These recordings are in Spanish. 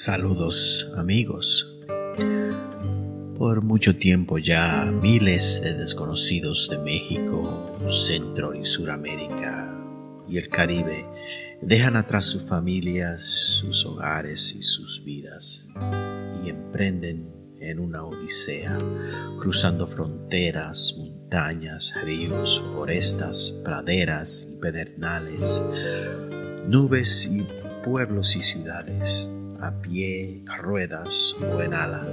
Saludos amigos. Por mucho tiempo ya miles de desconocidos de México, Centro y Suramérica y el Caribe dejan atrás sus familias, sus hogares y sus vidas y emprenden en una odisea, cruzando fronteras, montañas, ríos, forestas, praderas y pedernales, nubes y pueblos y ciudades, a pie, a ruedas o en ala,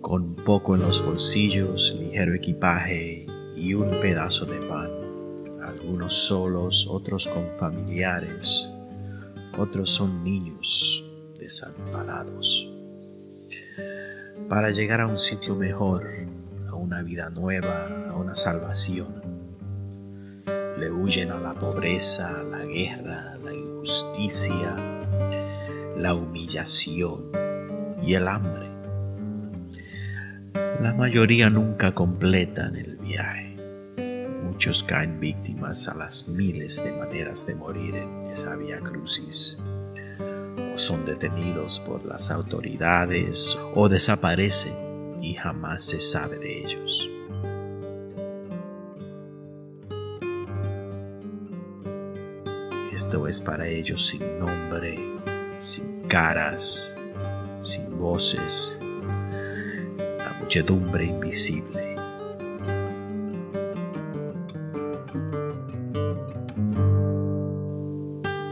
con poco en los bolsillos, ligero equipaje y un pedazo de pan, algunos solos, otros con familiares, otros son niños desamparados. Para llegar a un sitio mejor, a una vida nueva, a una salvación, le huyen a la pobreza, a la guerra, la injusticia, la humillación y el hambre. La mayoría nunca completan el viaje. Muchos caen víctimas a las miles de maneras de morir en esa vía crucis. O son detenidos por las autoridades o desaparecen y jamás se sabe de ellos. Esto es para ellos sin nombre, sin caras, sin voces, la muchedumbre invisible.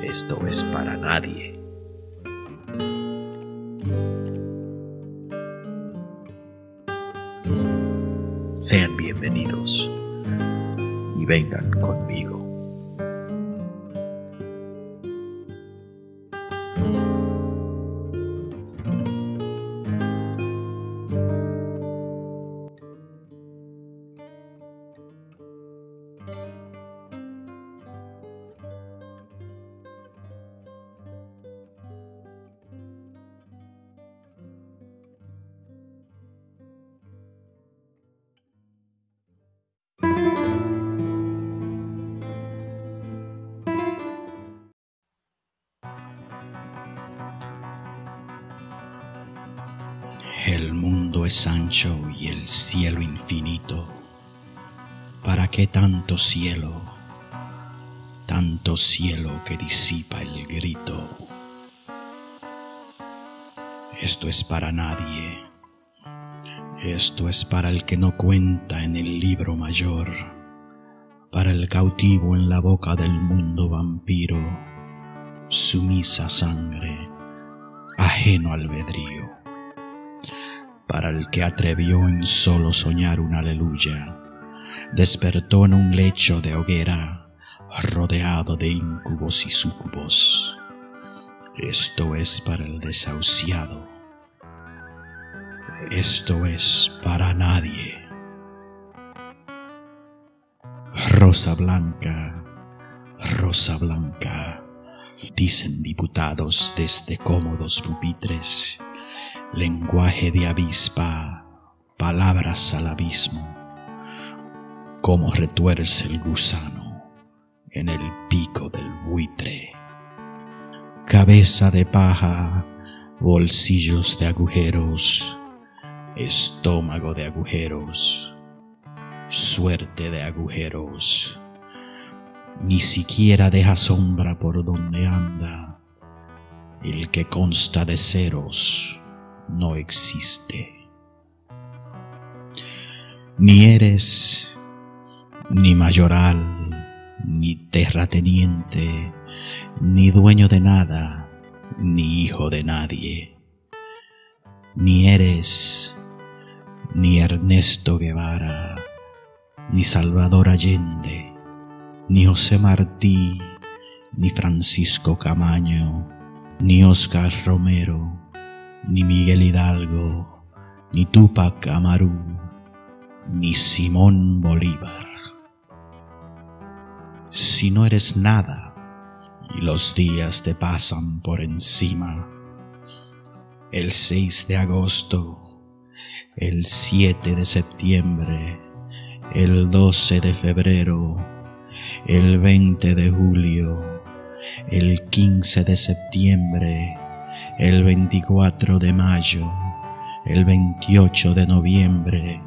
Esto es para nadie. Sean bienvenidos y vengan conmigo. El mundo es ancho y el cielo infinito. ¿Para qué tanto cielo? Tanto cielo que disipa el grito. Esto es para nadie. Esto es para el que no cuenta en el libro mayor, para el cautivo en la boca del mundo vampiro, sumisa sangre, ajeno albedrío para el que atrevió en solo soñar un aleluya, despertó en un lecho de hoguera rodeado de incubos y súcubos. Esto es para el desahuciado. Esto es para nadie. Rosa blanca, rosa blanca, dicen diputados desde cómodos pupitres lenguaje de avispa, palabras al abismo, como retuerce el gusano en el pico del buitre. Cabeza de paja, bolsillos de agujeros, estómago de agujeros, suerte de agujeros. Ni siquiera deja sombra por donde anda el que consta de ceros no existe. Ni eres ni mayoral, ni terrateniente, ni dueño de nada, ni hijo de nadie. Ni eres ni Ernesto Guevara, ni Salvador Allende, ni José Martí, ni Francisco Camaño, ni Oscar Romero, ni Miguel Hidalgo, ni Tupac Amaru, ni Simón Bolívar. Si no eres nada y los días te pasan por encima, el 6 de agosto, el 7 de septiembre, el 12 de febrero, el 20 de julio, el 15 de septiembre, el 24 de mayo, el 28 de noviembre,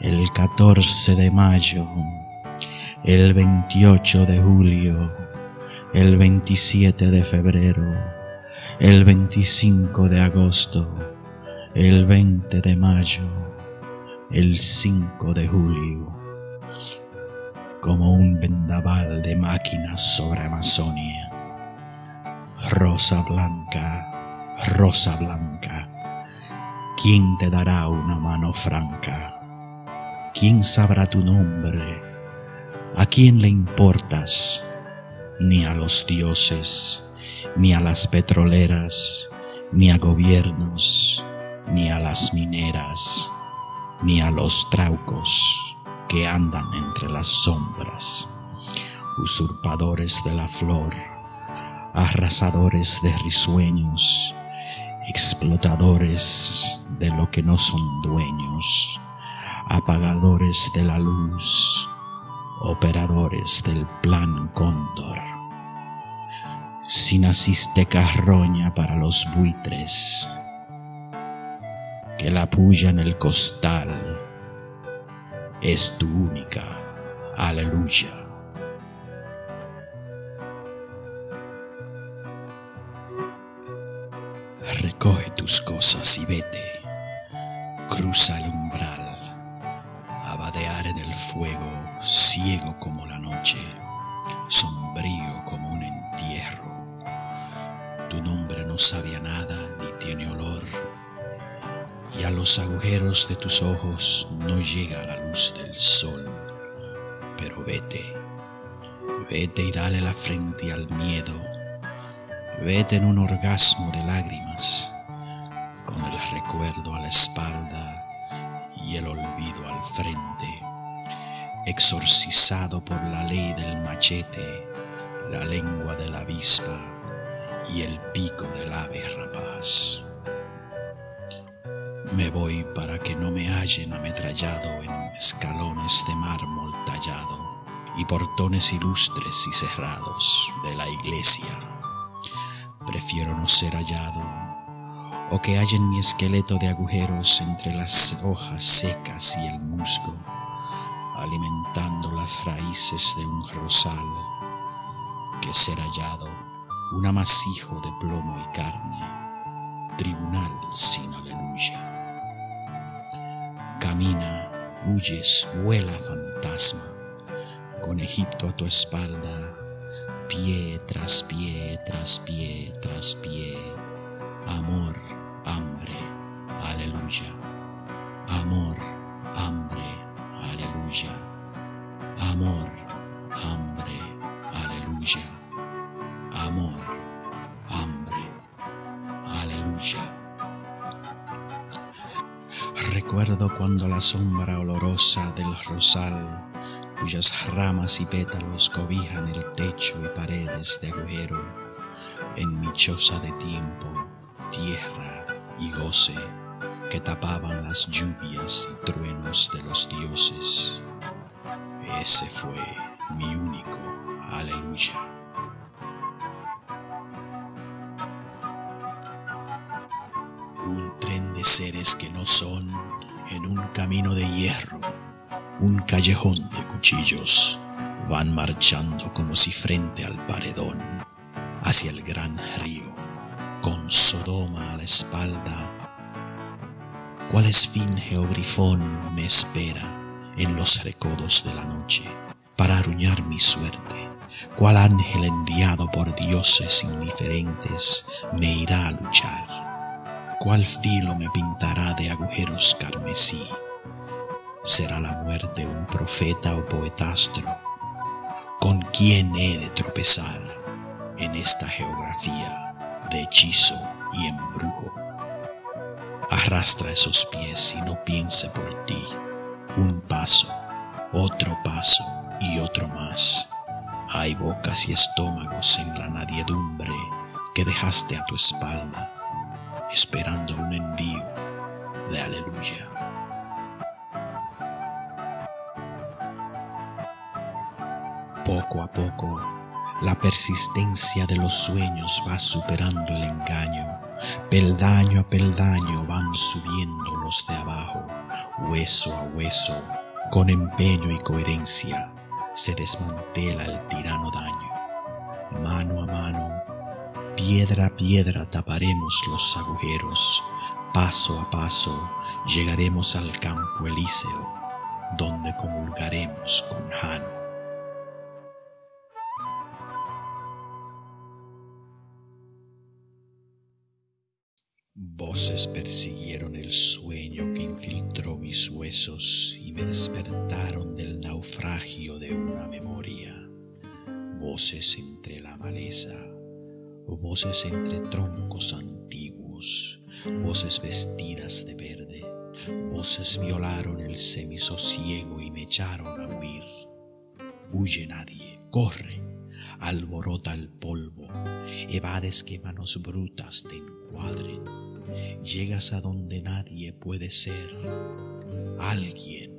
el 14 de mayo, el 28 de julio, el 27 de febrero, el 25 de agosto, el 20 de mayo, el 5 de julio, como un vendaval de máquinas sobre Amazonia. Rosa blanca, rosa blanca, ¿quién te dará una mano franca? ¿Quién sabrá tu nombre? ¿A quién le importas? Ni a los dioses, ni a las petroleras, ni a gobiernos, ni a las mineras, ni a los traucos que andan entre las sombras, usurpadores de la flor, arrasadores de risueños, explotadores de lo que no son dueños, apagadores de la luz, operadores del plan cóndor. Si naciste carroña para los buitres, que la puya en el costal es tu única aleluya. Recoge tus cosas y vete, cruza el umbral, abadear en el fuego, ciego como la noche, sombrío como un entierro. Tu nombre no sabía nada ni tiene olor y a los agujeros de tus ojos no llega la luz del sol. Pero vete, vete y dale la frente al miedo, vete en un orgasmo de lágrimas, con el recuerdo a la espalda y el olvido al frente, exorcizado por la ley del machete, la lengua de la avispa y el pico del ave rapaz. Me voy para que no me hallen ametrallado en escalones de mármol tallado y portones ilustres y cerrados de la iglesia. Prefiero no ser hallado o que hallen mi esqueleto de agujeros entre las hojas secas y el musgo, alimentando las raíces de un rosal, que ser hallado un amasijo de plomo y carne, tribunal sin aleluya. Camina, huyes, vuela fantasma, con Egipto a tu espalda, pie tras pie, tras pie, tras pie. Amor, hambre, aleluya. Amor, hambre, aleluya. Amor, hambre, aleluya. Amor, hambre, aleluya. Recuerdo cuando la sombra olorosa del rosal, cuyas ramas y pétalos cobijan el techo y paredes de agujero, en mi choza de tiempo, tierra y goce, que tapaban las lluvias y truenos de los dioses. Ese fue mi único aleluya. un tren de seres que no son en un camino de hierro, un callejón de cuchillos, van marchando como si frente al paredón, hacia el gran río, con Sodoma a la espalda. ¿Cuál esfinge o grifón me espera en los recodos de la noche para arruñar mi suerte? ¿Cuál ángel enviado por dioses indiferentes me irá a luchar? ¿Cuál filo me pintará de agujeros carmesí? ¿Será la muerte un profeta o poetastro? ¿Con quién he de tropezar en esta geografía de hechizo y embrujo? Arrastra esos pies y no piense por ti. Un paso, otro paso y otro más. Hay bocas y estómagos en la nadiedumbre que dejaste a tu espalda esperando un envío de aleluya. Poco a poco, la persistencia de los sueños va superando el engaño peldaño a peldaño van subiendo los de abajo, hueso a hueso, con empeño y coherencia, se desmantela el tirano daño. Mano a mano, piedra a piedra taparemos los agujeros, paso a paso llegaremos al campo elíseo, donde comulgaremos con Jano. Voces persiguieron el sueño que infiltró mis huesos y me despertaron del naufragio de una memoria. Voces entre la maleza, voces entre troncos antiguos, voces vestidas de verde, voces violaron el semisosiego y me echaron a huir. Huye nadie, corre, alborota el polvo, evades que manos brutas te encuadren llegas a donde nadie puede ser alguien.